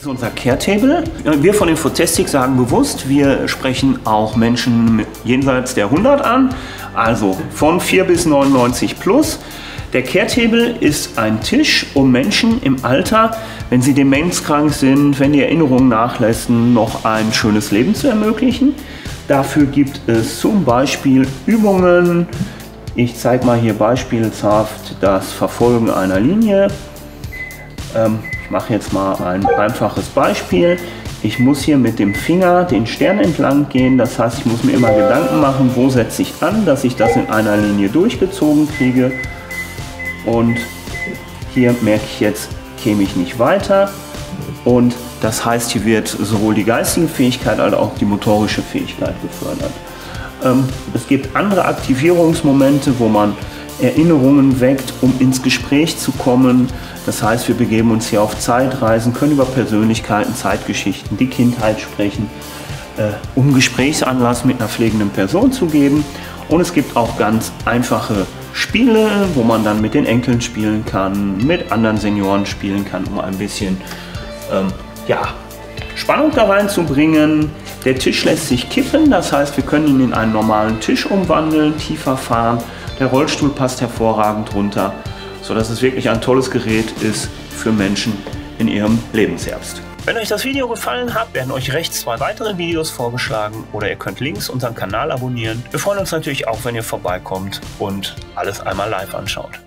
Das ist unser Care-Table. Wir von Infotastic sagen bewusst, wir sprechen auch Menschen jenseits der 100 an, also von 4 bis 99 plus. Der Care-Table ist ein Tisch, um Menschen im Alter, wenn sie demenzkrank sind, wenn die Erinnerungen nachlassen, noch ein schönes Leben zu ermöglichen. Dafür gibt es zum Beispiel Übungen. Ich zeige mal hier beispielshaft das Verfolgen einer Linie. Ähm, ich mache jetzt mal ein einfaches Beispiel. Ich muss hier mit dem Finger den Stern entlang gehen. Das heißt, ich muss mir immer Gedanken machen, wo setze ich an, dass ich das in einer Linie durchgezogen kriege. Und hier merke ich jetzt, käme ich nicht weiter. Und das heißt, hier wird sowohl die geistige Fähigkeit als auch die motorische Fähigkeit gefördert. Ähm, es gibt andere Aktivierungsmomente, wo man Erinnerungen weckt, um ins Gespräch zu kommen. Das heißt, wir begeben uns hier auf Zeitreisen, können über Persönlichkeiten, Zeitgeschichten, die Kindheit sprechen, äh, um Gesprächsanlass mit einer pflegenden Person zu geben. Und es gibt auch ganz einfache Spiele, wo man dann mit den Enkeln spielen kann, mit anderen Senioren spielen kann, um ein bisschen ähm, ja, Spannung da reinzubringen. Der Tisch lässt sich kippen, das heißt, wir können ihn in einen normalen Tisch umwandeln, tiefer fahren der Rollstuhl passt hervorragend runter, sodass es wirklich ein tolles Gerät ist für Menschen in ihrem Lebensherbst. Wenn euch das Video gefallen hat, werden euch rechts zwei weitere Videos vorgeschlagen oder ihr könnt links unseren Kanal abonnieren. Wir freuen uns natürlich auch, wenn ihr vorbeikommt und alles einmal live anschaut.